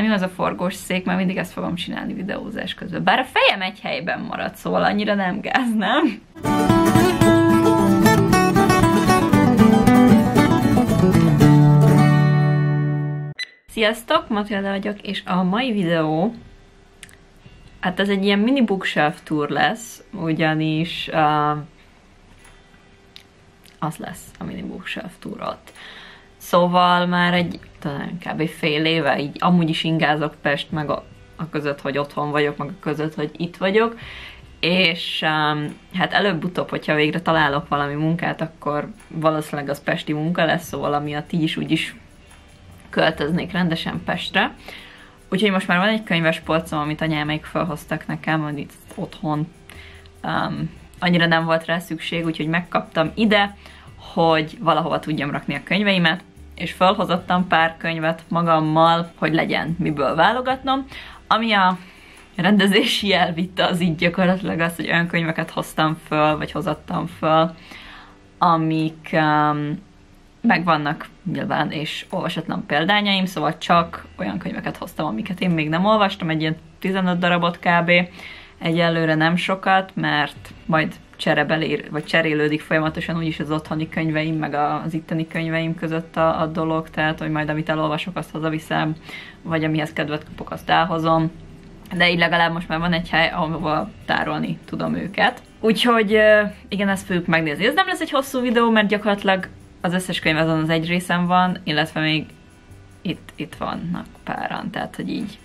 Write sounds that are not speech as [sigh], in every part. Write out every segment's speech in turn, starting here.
Nem jó az a forgós szék, mert mindig ezt fogom csinálni videózás közben. Bár a fejem egy helyben marad, szóval annyira nem gáz, nem? Sziasztok, Matilda vagyok, és a mai videó Hát ez egy ilyen mini bookshelf tour lesz, ugyanis uh, az lesz a mini bookshelf tour ott. Szóval már egy, talán kb. fél éve így amúgy is ingázok Pest, meg a, a között, hogy otthon vagyok, meg a között, hogy itt vagyok, és um, hát előbb-utóbb, hogyha végre találok valami munkát, akkor valószínűleg az pesti munka lesz, szóval amiatt így is úgy is költöznék rendesen Pestre. Úgyhogy most már van egy könyves polcom, amit anyámék felhoztak nekem, hogy itt otthon um, annyira nem volt rá szükség, úgyhogy megkaptam ide, hogy valahova tudjam rakni a könyveimet, és felhozottam pár könyvet magammal, hogy legyen miből válogatnom, ami a rendezési elvitte az így gyakorlatilag az, hogy olyan könyveket hoztam föl, vagy hozattam föl, amik um, megvannak nyilván, és olvasatlan példányaim, szóval csak olyan könyveket hoztam, amiket én még nem olvastam, egy ilyen 15 darabot kb. Egyelőre nem sokat, mert majd cserebelér, vagy cserélődik folyamatosan úgyis az otthoni könyveim, meg az itteni könyveim között a, a dolog, tehát hogy majd amit elolvasok, azt hazaviszem, vagy amihez kedvet kapok, azt elhozom. De így legalább most már van egy hely, ahova tárolni tudom őket. Úgyhogy igen, ezt fogjuk megnézni. Ez nem lesz egy hosszú videó, mert gyakorlatilag az összes könyv azon az egy részem van, illetve még itt, itt vannak páran, tehát hogy így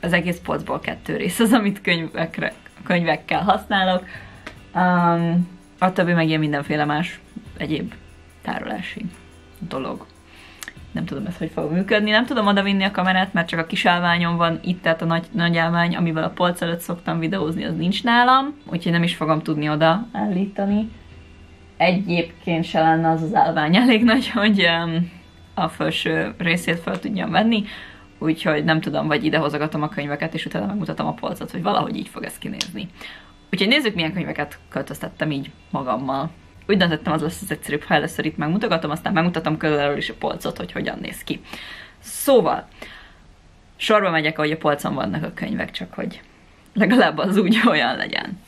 az egész polcból kettő rész az, amit könyvekre, könyvekkel használok. Um, a többi meg ilyen mindenféle más egyéb tárolási dolog. Nem tudom ez hogy fog működni. Nem tudom odavinni a kamerát, mert csak a kis állványom van itt, tehát a nagy, nagy állvány, amivel a polc előtt szoktam videózni, az nincs nálam, úgyhogy nem is fogom tudni oda állítani egyébként se lenne az az állvány elég nagy, hogy um, a felső részét fel tudjam venni, úgyhogy nem tudom, vagy ide hozogatom a könyveket, és utána megmutatom a polcot, hogy valahogy így fog ez kinézni. Úgyhogy nézzük, milyen könyveket költöztettem így magammal. Úgy döntöttem, az lesz az egyszerűbb, ha először itt megmutogatom, aztán megmutatom közelről is a polcot, hogy hogyan néz ki. Szóval, sorba megyek, ahogy a polcon vannak a könyvek, csak hogy legalább az úgy [laughs] olyan legyen.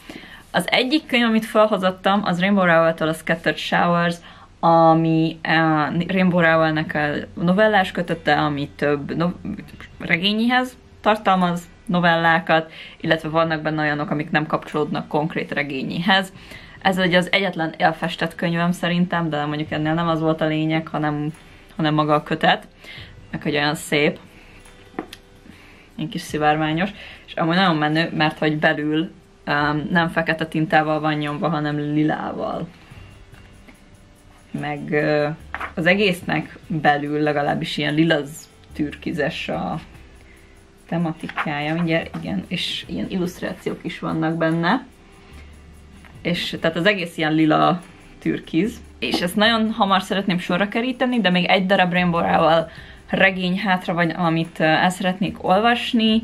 Az egyik könyv, amit felhozottam, az Rainbow Rowell-től a Scattered Showers, ami uh, Rainbow Rowell-nek a novellás kötete, ami több no regényihez tartalmaz novellákat, illetve vannak benne olyanok, amik nem kapcsolódnak konkrét regényihez. Ez ugye az egyetlen elfestett könyvem szerintem, de mondjuk ennél nem az volt a lényeg, hanem, hanem maga a kötet, meg hogy olyan szép, egy kis szivárványos, és amúgy nagyon menő, mert hogy belül um, nem fekete tintával van nyomva, hanem lilával. Meg uh, az egésznek belül legalábbis ilyen lilaz türkizes a tematikája, mindjárt igen, és ilyen illusztrációk is vannak benne. És tehát az egész ilyen lila türkiz. És ezt nagyon hamar szeretném sorra keríteni, de még egy darab Rainbow regény hátra vagy, amit el szeretnék olvasni,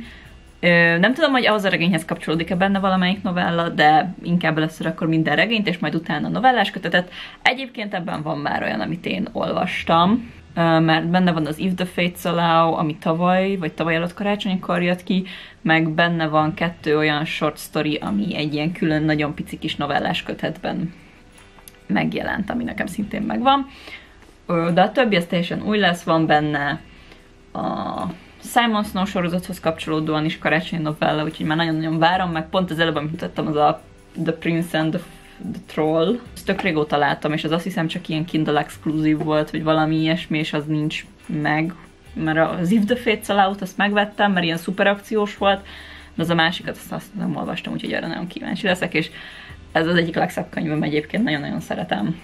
nem tudom, hogy ahhoz a regényhez kapcsolódik-e benne valamelyik novella, de inkább először akkor minden regényt, és majd utána novellás kötetet. Egyébként ebben van már olyan, amit én olvastam, mert benne van az If the Fates Allow, ami tavaly, vagy tavaly előtt karácsonykor jött ki, meg benne van kettő olyan short story, ami egy ilyen külön nagyon pici kis novellás kötetben megjelent, ami nekem szintén megvan. De a többi az teljesen új lesz, van benne a Simon Snow sorozathoz kapcsolódóan is karácsonyi novella, úgyhogy már nagyon-nagyon várom, meg pont az előbb, amit mutattam, az a The Prince and the, the Troll. Ezt tök régóta láttam, és az azt hiszem csak ilyen Kindle exkluzív volt, vagy valami ilyesmi, és az nincs meg. Mert az If the Fates Out, azt megvettem, mert ilyen szuper akciós volt, de az a másikat azt, azt nem olvastam, úgyhogy erre nagyon kíváncsi leszek, és ez az egyik legszebb könyvem egyébként, nagyon-nagyon szeretem.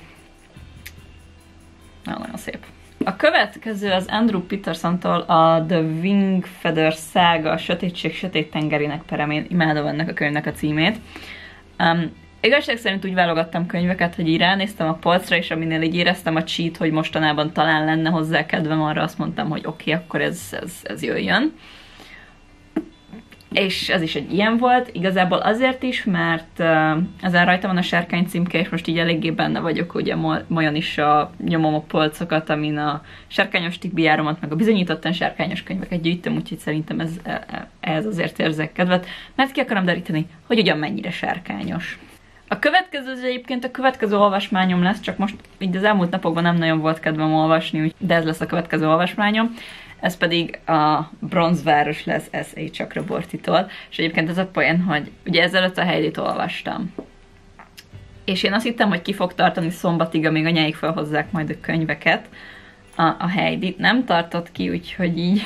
Nagyon-nagyon szép. A következő az Andrew Petersontól a The Wing Feather szága, a Sötétség Sötét tengerének peremén. Imádom ennek a könyvnek a címét. Um, igazság szerint úgy válogattam könyveket, hogy így ránéztem a polcra, és aminél így éreztem a cheat, hogy mostanában talán lenne hozzá kedvem, arra azt mondtam, hogy oké, okay, akkor ez, ez, ez jöjjön. és ez is egy ilyen volt, igazából azért is, mert uh, ezen rajta van a sárkány címke, és most így eléggé benne vagyok, ugye majon is a, nyomom a polcokat, amin a sárkányos tikbiáromat, meg a bizonyítottan sárkányos könyveket gyűjtöm, úgyhogy szerintem ez, e, e, ez azért érzek kedvet, mert ki akarom deríteni, hogy ugyan mennyire sárkányos. A következő az egyébként a következő olvasmányom lesz, csak most így az elmúlt napokban nem nagyon volt kedvem olvasni, de ez lesz a következő olvasmányom ez pedig a bronzváros lesz S.A. Chakrabortitól, és egyébként ez a poén, hogy ugye ezelőtt a heidi olvastam. És én azt hittem, hogy ki fog tartani szombatig, amíg anyáik felhozzák majd a könyveket, a, a heidi Nem tartott ki, úgyhogy így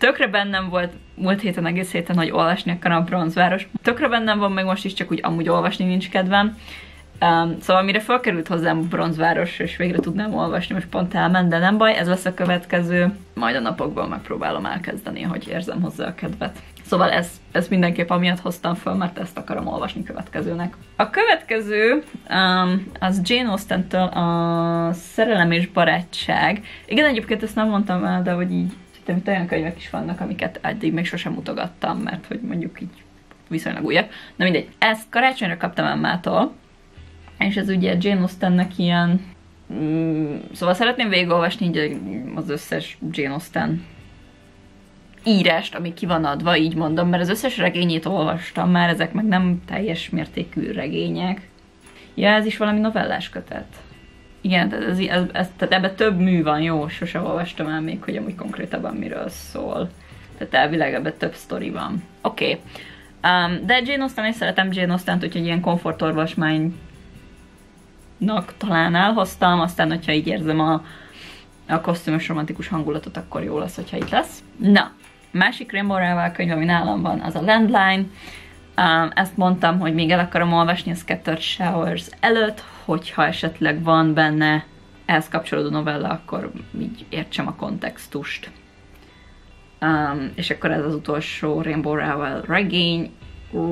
tökre bennem volt múlt héten egész héten, hogy olvasni akarom a bronzváros. Tökre bennem van, meg most is csak úgy amúgy olvasni nincs kedvem. Um, szóval mire felkerült hozzám a bronzváros, és végre tudnám olvasni, most pont elment, de nem baj, ez lesz a következő. Majd a napokban megpróbálom elkezdeni, hogy érzem hozzá a kedvet. Szóval ez, ez mindenképp amiatt hoztam fel, mert ezt akarom olvasni következőnek. A következő um, az Jane Austen-től a Szerelem és Barátság. Igen, egyébként ezt nem mondtam el, de hogy így szerintem itt olyan könyvek is vannak, amiket eddig még sosem mutogattam, mert hogy mondjuk így viszonylag újabb. Na mindegy, ezt karácsonyra kaptam Emmától, és ez ugye Jane Austennek ilyen mm, szóval szeretném végigolvasni így az összes Jane Austen írást, ami ki van adva, így mondom, mert az összes regényét olvastam már, ezek meg nem teljes mértékű regények. Ja, ez is valami novellás kötet. Igen, ez, ez, ez, tehát ebben több mű van, jó, sose olvastam el még, hogy amúgy konkrétabban miről szól. Tehát elvileg ebben több sztori van. Oké. Okay. Um, de Jane Austen, és szeretem Jane Austen-t, úgyhogy ilyen komfortorvasmány nak talán elhoztam, aztán hogyha így érzem a, a kosztümös romantikus hangulatot, akkor jó lesz, hogyha itt lesz. Na, másik Rainbow Rival könyv, ami nálam van, az a Landline. Ezt mondtam, hogy még el akarom olvasni a Scattered Showers előtt, hogyha esetleg van benne ehhez kapcsolódó novella, akkor így értsem a kontextust. Um, és akkor ez az utolsó Rainbow Rival regény,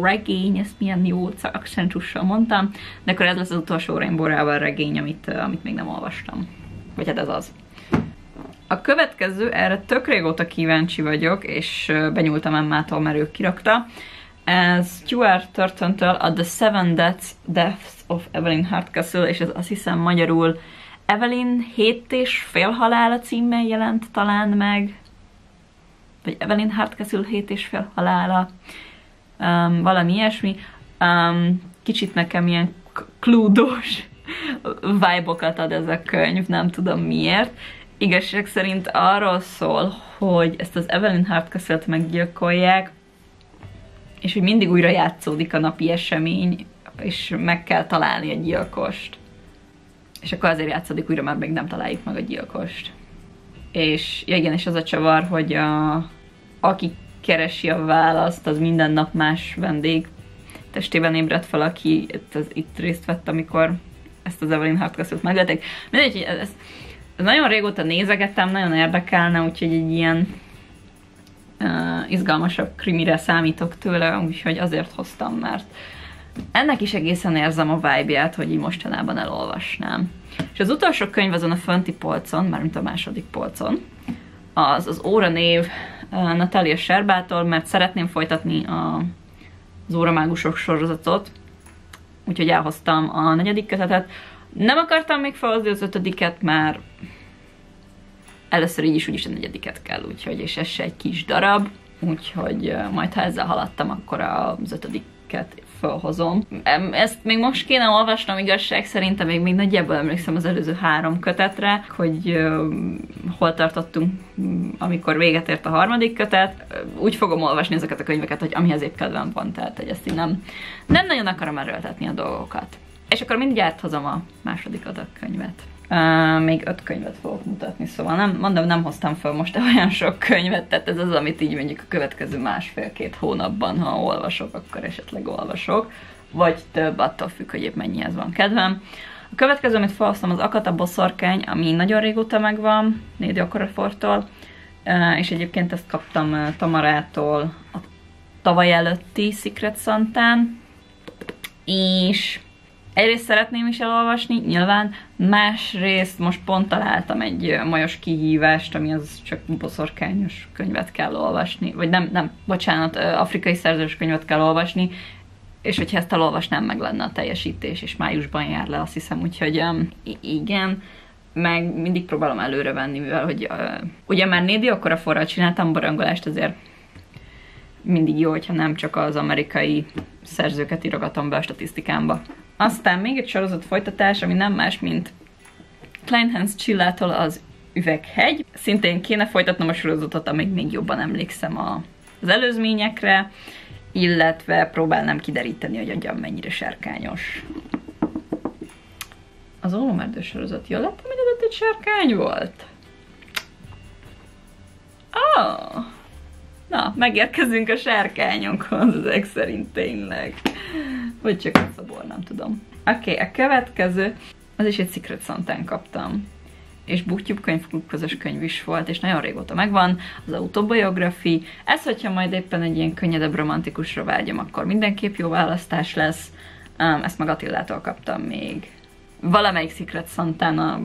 regény, ezt milyen jó akcentussal mondtam, de akkor ez lesz az utolsó Rainbow Rival regény, amit, amit még nem olvastam. Vagy hát ez az. A következő, erre tök régóta kíváncsi vagyok, és benyúltam Emmától, mert ő kirakta. Stuart Turton-től a The Seven Deaths, Deaths of Evelyn Hardcastle, és ez azt hiszem magyarul Evelyn hét és fél halála címmel jelent talán meg, vagy Evelyn Hardcastle hét és fél halála um, valami ilyesmi. Um, kicsit nekem ilyen klúdós vibe-okat ad ez a könyv, nem tudom miért. Igazság szerint arról szól, hogy ezt az Evelyn Hardcastle-t meggyilkolják, és hogy mindig újra játszódik a napi esemény, és meg kell találni a gyilkost. És akkor azért játszódik újra, mert még nem találjuk meg a gyilkost. És igen, és az a csavar, hogy a, aki keresi a választ, az minden nap más vendég testében ébredt fel, aki itt, az, itt részt vett, amikor ezt az Evelyn Hardcastle-t megölték. Mindegy, ez, ez, ez nagyon régóta nézegettem, nagyon érdekelne, úgyhogy egy ilyen uh, izgalmasabb krimire számítok tőle, úgyhogy azért hoztam, mert ennek is egészen érzem a vibe-ját, hogy így mostanában elolvasnám. És az utolsó könyv azon a fönti polcon, mármint a második polcon, az az óra név Natalia Serbától, mert szeretném folytatni a, az óramágusok sorozatot, úgyhogy elhoztam a negyedik kötetet. Nem akartam még felhozni az ötödiket, mert először így is úgyis a negyediket kell, úgyhogy, és ez se egy kis darab, úgyhogy majd ha ezzel haladtam, akkor az ötödiket felhozom. Ezt még most kéne olvasnom igazság szerintem, még, még nagyjából emlékszem az előző három kötetre, hogy uh, hol tartottunk, amikor véget ért a harmadik kötet. Úgy fogom olvasni ezeket a könyveket, hogy amihez épp kedvem van, tehát hogy ezt így nem, nem nagyon akarom erőltetni a dolgokat. És akkor mindjárt hozom a második adag könyvet. Uh, még öt könyvet fogok mutatni, szóval nem, mondom, nem hoztam fel most [laughs] olyan sok könyvet, tehát ez az, amit így mondjuk a következő másfél-két hónapban, ha olvasok, akkor esetleg olvasok, vagy több, attól függ, hogy épp mennyihez van kedvem. A következő, amit felhoztam, az Akata boszorkány, ami nagyon régóta megvan, Nédi Okorafortól, uh, és egyébként ezt kaptam uh, Tamarától a tavaly előtti Secret Santán, és egyrészt szeretném is elolvasni, nyilván, másrészt most pont találtam egy majos kihívást, ami az csak boszorkányos könyvet kell olvasni, vagy nem, nem, bocsánat, afrikai szerzős könyvet kell olvasni, és hogyha ezt elolvasnám, meg lenne a teljesítés, és májusban jár le, azt hiszem, úgyhogy um, igen, meg mindig próbálom előre venni, mivel hogy uh, ugye már négy akkor a forral csináltam barangolást, azért mindig jó, hogyha nem csak az amerikai szerzőket írogatom be a statisztikámba. Aztán még egy sorozat folytatás, ami nem más, mint Kleinhans Csillától az Üveghegy. Szintén kéne folytatnom a sorozatot, amíg még jobban emlékszem a, az előzményekre, illetve próbálnám kideríteni, hogy agyam mennyire sárkányos. Az Ólomerdő sorozat jól láttam, hogy ez egy sárkány volt? Ah! Na, megérkezünk a sárkányokhoz, ezek szerint tényleg. Vagy csak a szabor, nem tudom. Oké, okay, a következő, az is egy Secret Santán kaptam. És Booktube könyvklub közös könyv is volt, és nagyon régóta megvan, az autobiografi. Ez, hogyha majd éppen egy ilyen könnyedebb romantikusra vágyom, akkor mindenképp jó választás lesz. Um, ezt meg Attillától kaptam még. Valamelyik Secret Santana,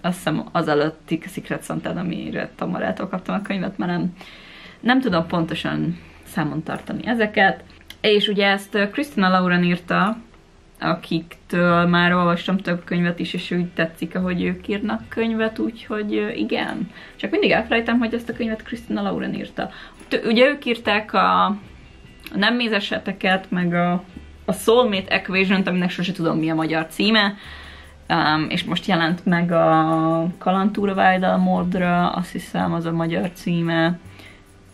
azt hiszem az előtti Secret Santana, amire Tamarától kaptam a könyvet, mert nem, nem tudom pontosan számon tartani ezeket. És ugye ezt Christina Lauren írta, akiktől már olvastam több könyvet is, és úgy tetszik, ahogy ők írnak könyvet, úgyhogy igen. Csak mindig elfelejtem, hogy ezt a könyvet Christina Lauren írta. Ugye ők írták a, a nem mézeseteket, meg a, a Soulmate Equation-t, aminek sose tudom mi a magyar címe, um, és most jelent meg a Kalantúra Vájdal Mordra, azt hiszem az a magyar címe,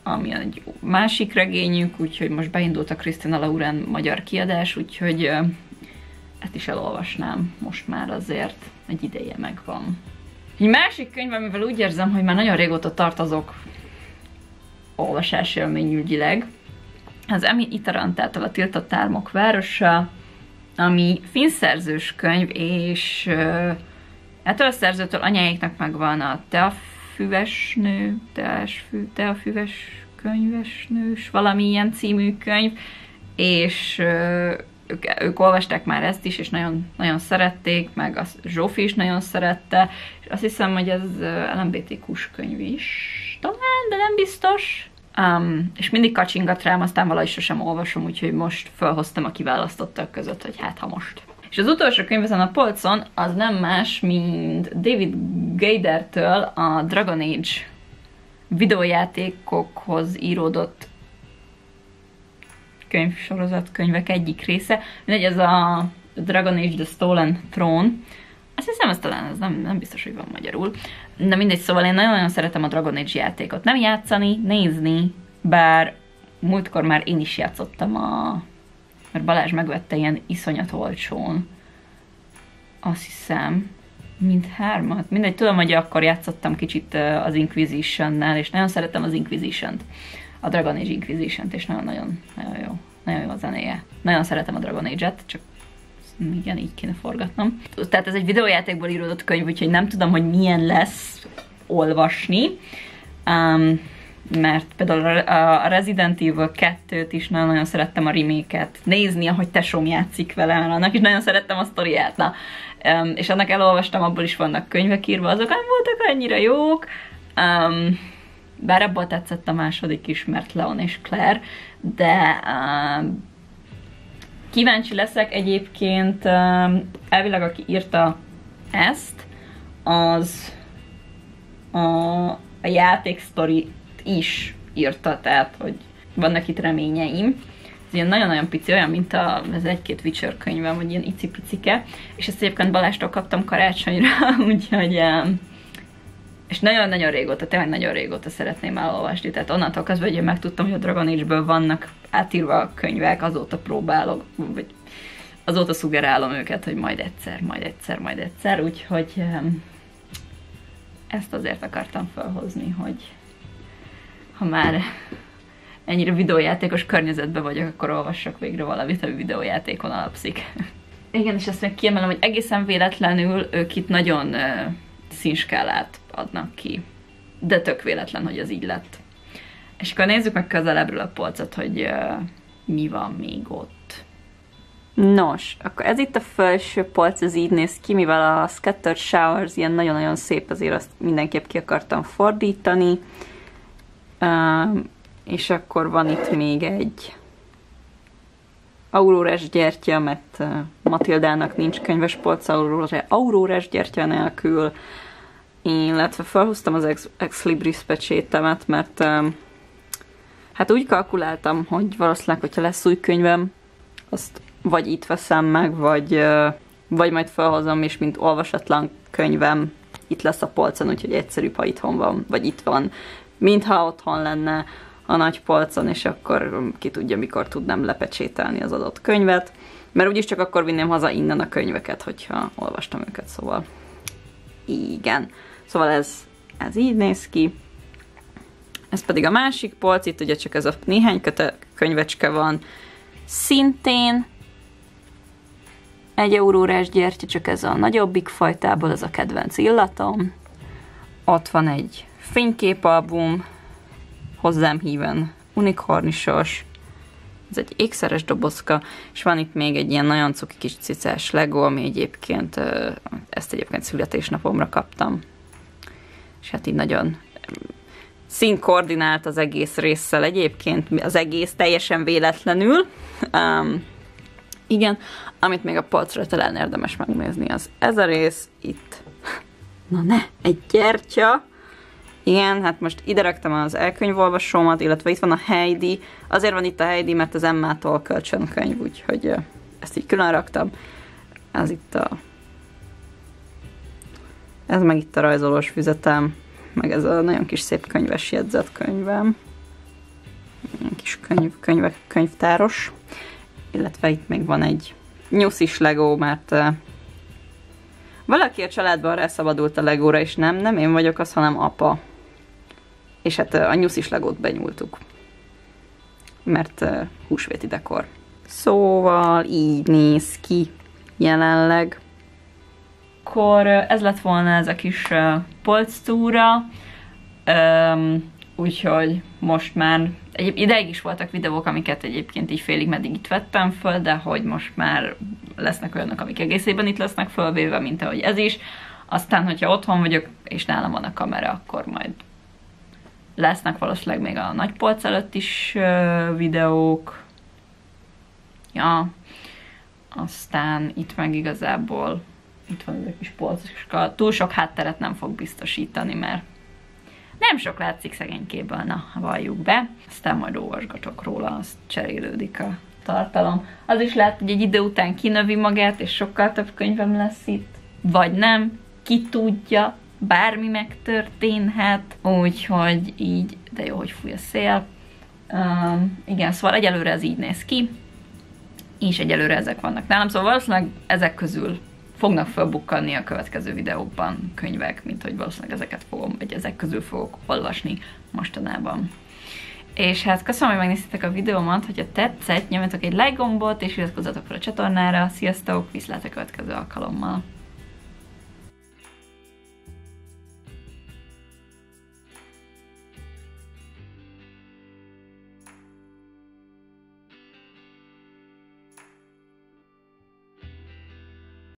ami egy másik regényük, úgyhogy most beindult a Krisztina Lauren magyar kiadás, úgyhogy ezt is elolvasnám most már azért, egy ideje megvan. Egy másik könyv, amivel úgy érzem, hogy már nagyon régóta tartozok olvasás élményügyileg, az Emi Itarantától a Tiltott Álmok városa, ami finszerzős könyv, és ettől a szerzőtől anyáiknak megvan a Te füves nő, teásfű, te a füves könyvesnős, valamilyen című könyv, és ők, ők olvasták már ezt is, és nagyon, nagyon szerették, meg a Zsófi is nagyon szerette, és azt hiszem, hogy ez LMBTQ-s könyv is, talán, de nem biztos. Um, és mindig kacsingat rám, aztán valahogy sosem olvasom, úgyhogy most felhoztam a kiválasztottak között, hogy hát ha most. És az utolsó könyv ezen a polcon az nem más, mint David Gaidertől a Dragon Age videójátékokhoz íródott könyvsorozat könyvek egyik része. Mindegy, ez a Dragon Age The Stolen Throne. Azt hiszem, ez talán ez nem, nem biztos, hogy van magyarul. De mindegy, szóval én nagyon-nagyon szeretem a Dragon Age játékot. Nem játszani, nézni, bár múltkor már én is játszottam a mert Balázs megvette ilyen iszonyat olcsón. Azt hiszem, mint hármat. Mindegy, tudom, hogy akkor játszottam kicsit az Inquisition-nel, és nagyon szerettem az Inquisition-t. A Dragon Age Inquisition-t, és nagyon-nagyon nagyon jó. Nagyon jó a zenéje. Nagyon szeretem a Dragon Age-et, csak igen, így kéne forgatnom. Tehát ez egy videójátékból íródott könyv, úgyhogy nem tudom, hogy milyen lesz olvasni. Um, mert például a Resident Evil 2-t is nagyon-nagyon szerettem a remake nézni, ahogy tesóm játszik vele, mert annak is nagyon szerettem a sztoriát, na. És annak elolvastam, abból is vannak könyvek írva, azok nem voltak annyira jók, um, bár abból tetszett a második is, mert Leon és Claire, de um, kíváncsi leszek egyébként, um, elvileg aki írta ezt, az a, a játék sztori is írta, tehát hogy vannak itt reményeim. Ez ilyen nagyon-nagyon pici, olyan, mint a, ez egy-két Witcher könyvem, vagy ilyen icipicike, és ezt egyébként Balástól kaptam karácsonyra, [laughs] úgyhogy és nagyon-nagyon régóta, tényleg nagyon régóta szeretném elolvasni, tehát onnantól kezdve, hogy én megtudtam, hogy a Dragon Age-ből vannak átírva a könyvek, azóta próbálok, vagy azóta szugerálom őket, hogy majd egyszer, majd egyszer, majd egyszer, úgyhogy ezt azért akartam felhozni, hogy ha már ennyire videójátékos környezetben vagyok, akkor olvassak végre valamit, ami videójátékon alapszik. Igen, és azt meg kiemelem, hogy egészen véletlenül ők itt nagyon uh, színskálát adnak ki. De tök véletlen, hogy ez így lett. És akkor nézzük meg közelebbről a polcot, hogy uh, mi van még ott. Nos, akkor ez itt a felső polc, ez így néz ki, mivel a Scattered Showers ilyen nagyon-nagyon szép, azért azt mindenképp ki akartam fordítani. És akkor van itt még egy aurórás gyertya, mert uh, Matildának nincs könyves polc aurórás gyertya nélkül, illetve felhúztam az Ex, Ex Libris pecsétemet, mert hát úgy kalkuláltam, hogy valószínűleg, hogyha lesz új könyvem, azt vagy itt veszem meg, vagy, vagy majd felhozom, és mint olvasatlan könyvem itt lesz a polcon, úgyhogy egyszerűbb, ha itthon van, vagy itt van, mintha otthon lenne a nagy polcon, és akkor ki tudja, mikor tudnám lepecsételni az adott könyvet, mert úgyis csak akkor vinném haza innen a könyveket, hogyha olvastam őket, szóval igen. Szóval ez, ez így néz ki. Ez pedig a másik polc, itt ugye csak ez a néhány köte, könyvecske van. Szintén egy eurórás gyertya, csak ez a nagyobbik fajtából, ez a kedvenc illatom. Ott van egy fényképalbum, hozzám híven unikornisos, ez egy ékszeres dobozka, és van itt még egy ilyen nagyon cuki kis cicás Lego, ami egyébként, ezt egyébként születésnapomra kaptam. És hát így nagyon színkoordinált az egész résszel egyébként, az egész teljesen véletlenül. Um, igen, amit még a polcra talán érdemes megnézni, az ez a rész itt. Na ne, egy gyertya, igen, hát most ide raktam az elkönyvolvasómat, illetve itt van a Heidi. Azért van itt a Heidi, mert az Emmától kölcsönkönyv, úgyhogy ezt így külön raktam. Ez itt a... Ez meg itt a rajzolós füzetem, meg ez a nagyon kis szép könyves jegyzetkönyvem. Ilyen kis könyv, könyvek, könyvtáros. Illetve itt még van egy nyuszis Lego, mert valaki a családban rászabadult a legóra, és nem, nem én vagyok az, hanem apa és hát a nyuszis legót benyúltuk, mert húsvéti dekor. Szóval így néz ki jelenleg. Akkor ez lett volna ez a kis um, úgyhogy most már egyéb ideig is voltak videók, amiket egyébként így félig meddig itt vettem föl, de hogy most már lesznek olyanok, amik egészében itt lesznek fölvéve, mint ahogy ez is. Aztán, hogyha otthon vagyok, és nálam van a kamera, akkor majd lesznek valószínűleg még a nagy polc előtt is videók. Ja, aztán itt meg igazából itt van ez a kis polcoska. Túl sok hátteret nem fog biztosítani, mert nem sok látszik szegénykéből, na, valljuk be. Aztán majd olvasgatok róla, azt cserélődik a tartalom. Az is lehet, hogy egy idő után kinövi magát, és sokkal több könyvem lesz itt, vagy nem, ki tudja, bármi megtörténhet, úgyhogy így, de jó, hogy fúj a szél. Um, igen, szóval egyelőre ez így néz ki, és egyelőre ezek vannak nálam, szóval valószínűleg ezek közül fognak felbukkanni a következő videókban könyvek, mint hogy valószínűleg ezeket fogom, vagy ezek közül fogok olvasni mostanában. És hát köszönöm, hogy megnéztétek a videómat, hogyha tetszett, nyomjatok egy like gombot, és iratkozzatok fel a csatornára. Sziasztok, viszlát a következő alkalommal!